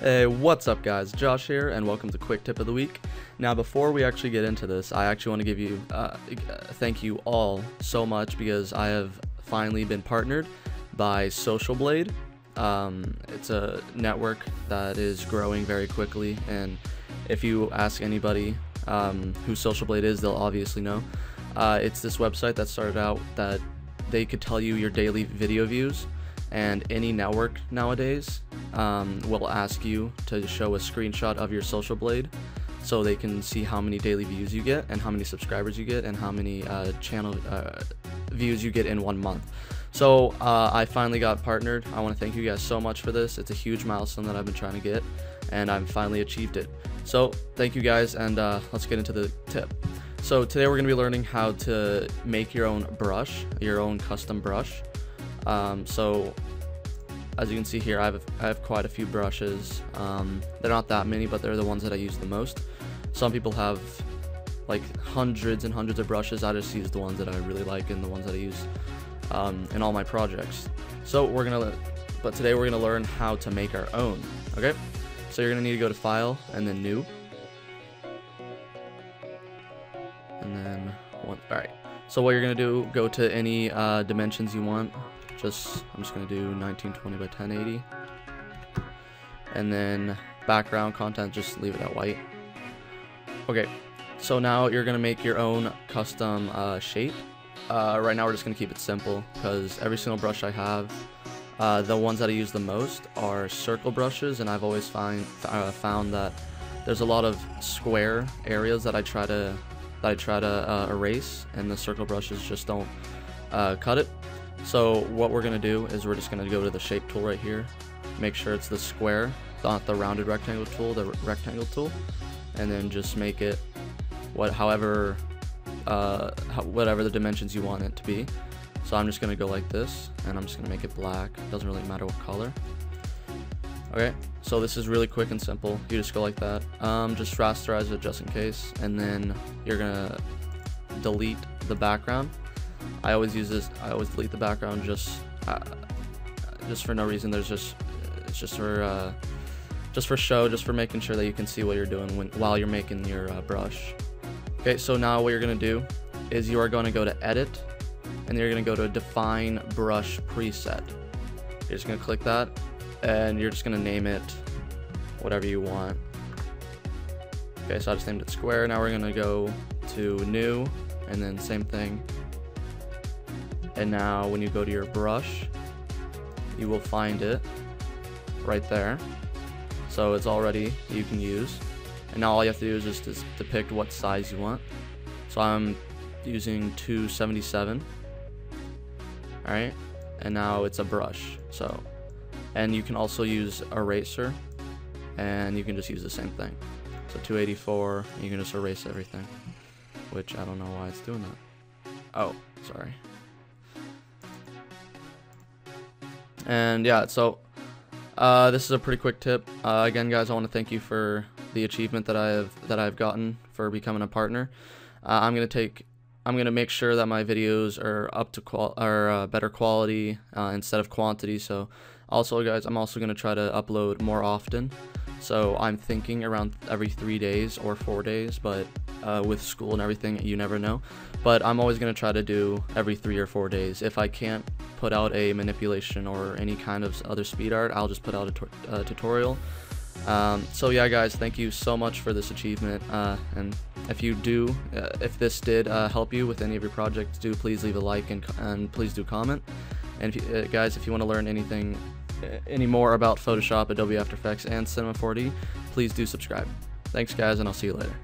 Hey, what's up guys? Josh here and welcome to Quick Tip of the Week. Now before we actually get into this, I actually want to give you, uh, thank you all so much because I have finally been partnered by Social Blade. Um, it's a network that is growing very quickly and if you ask anybody um, who Social Blade is, they'll obviously know. Uh, it's this website that started out that they could tell you your daily video views and any network nowadays um, will ask you to show a screenshot of your social blade so they can see how many daily views you get and how many subscribers you get and how many uh, channel uh, views you get in one month. So uh, I finally got partnered. I want to thank you guys so much for this. It's a huge milestone that I've been trying to get and I've finally achieved it. So thank you guys and uh, let's get into the tip so today we're going to be learning how to make your own brush your own custom brush um, so as you can see here, I have, I have quite a few brushes. Um, they're not that many, but they're the ones that I use the most. Some people have like hundreds and hundreds of brushes. I just use the ones that I really like and the ones that I use um, in all my projects. So we're gonna, but today we're gonna learn how to make our own. Okay, so you're gonna need to go to File and then New, So what you're gonna do, go to any uh, dimensions you want. Just I'm just gonna do 1920 by 1080, and then background content just leave it at white. Okay, so now you're gonna make your own custom uh, shape. Uh, right now we're just gonna keep it simple because every single brush I have, uh, the ones that I use the most are circle brushes, and I've always find uh, found that there's a lot of square areas that I try to that I try to uh, erase, and the circle brushes just don't uh, cut it. So what we're going to do is we're just going to go to the shape tool right here, make sure it's the square, not the rounded rectangle tool, the rectangle tool, and then just make it what however uh, whatever the dimensions you want it to be. So I'm just going to go like this, and I'm just going to make it black. Doesn't really matter what color. Okay, so this is really quick and simple. You just go like that. Um, just rasterize it just in case, and then you're gonna delete the background. I always use this. I always delete the background just, uh, just for no reason. There's just, it's just for, uh, just for show, just for making sure that you can see what you're doing when, while you're making your uh, brush. Okay, so now what you're gonna do is you are gonna go to Edit, and you're gonna go to Define Brush Preset. You're just gonna click that, and you're just gonna name it whatever you want. Okay, so I just named it square. Now we're gonna go to new, and then same thing. And now when you go to your brush, you will find it right there. So it's already you can use. And now all you have to do is just depict what size you want. So I'm using 277. Alright, and now it's a brush. So and you can also use eraser and you can just use the same thing. So 284 you can just erase everything which I don't know why it's doing that. Oh sorry. And yeah so uh, this is a pretty quick tip. Uh, again guys I want to thank you for the achievement that I have that I've gotten for becoming a partner. Uh, I'm gonna take I'm gonna make sure that my videos are up to qual or uh, better quality uh, instead of quantity. So also, guys, I'm also going to try to upload more often. So I'm thinking around every three days or four days, but uh, with school and everything, you never know. But I'm always going to try to do every three or four days. If I can't put out a manipulation or any kind of other speed art, I'll just put out a, a tutorial. Um, so yeah, guys, thank you so much for this achievement. Uh, and if you do, uh, if this did uh, help you with any of your projects, do please leave a like and, and please do comment. And if you, uh, guys, if you want to learn anything any more about Photoshop, Adobe After Effects, and Cinema 4D, please do subscribe. Thanks, guys, and I'll see you later.